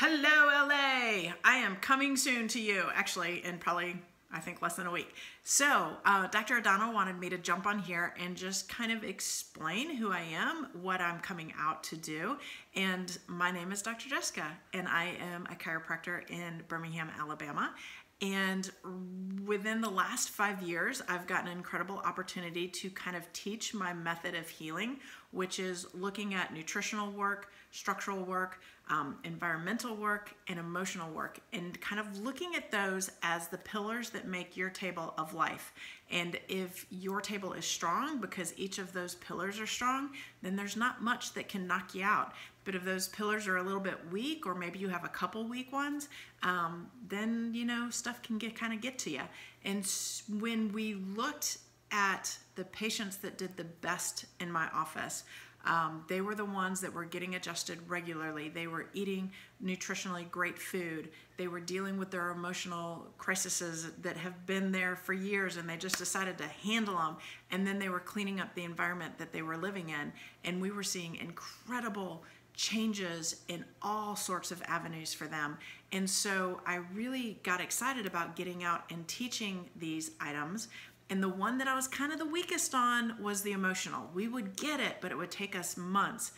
Hello, LA. I am coming soon to you, actually, in probably, I think, less than a week. So, uh, Dr. O'Donnell wanted me to jump on here and just kind of explain who I am, what I'm coming out to do. And my name is Dr. Jessica, and I am a chiropractor in Birmingham, Alabama. And within the last five years, I've gotten an incredible opportunity to kind of teach my method of healing, which is looking at nutritional work, structural work, um, environmental work, and emotional work, and kind of looking at those as the pillars that make your table of life. And if your table is strong because each of those pillars are strong, then there's not much that can knock you out. But if those pillars are a little bit weak, or maybe you have a couple weak ones, um, then you know stuff can get kind of get to you. And when we looked at the patients that did the best in my office, um, they were the ones that were getting adjusted regularly. They were eating nutritionally great food. They were dealing with their emotional crises that have been there for years and they just decided to handle them. And then they were cleaning up the environment that they were living in. And we were seeing incredible changes in all sorts of avenues for them. And so I really got excited about getting out and teaching these items and the one that I was kind of the weakest on was the emotional. We would get it, but it would take us months.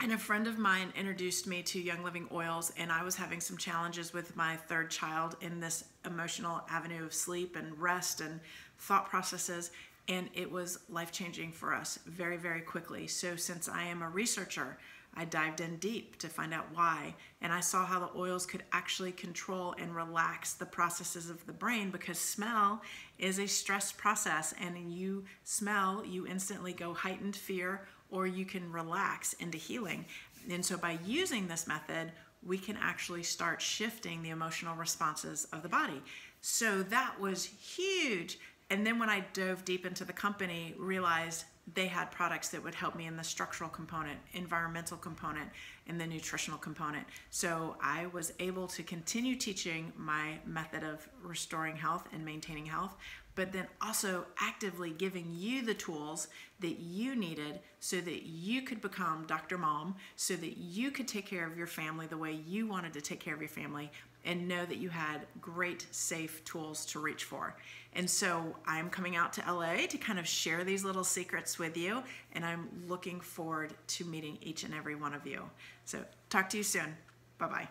And a friend of mine introduced me to Young Living Oils, and I was having some challenges with my third child in this emotional avenue of sleep and rest and thought processes. And it was life changing for us very, very quickly. So, since I am a researcher, I dived in deep to find out why, and I saw how the oils could actually control and relax the processes of the brain because smell is a stress process, and you smell, you instantly go heightened fear or you can relax into healing. And so, by using this method, we can actually start shifting the emotional responses of the body. So, that was huge. And then, when I dove deep into the company, realized they had products that would help me in the structural component, environmental component, and the nutritional component. So I was able to continue teaching my method of restoring health and maintaining health, but then also actively giving you the tools that you needed so that you could become Dr. Mom, so that you could take care of your family the way you wanted to take care of your family, and know that you had great, safe tools to reach for. And so I'm coming out to LA to kind of share these little secrets with you, and I'm looking forward to meeting each and every one of you. So, talk to you soon. Bye bye.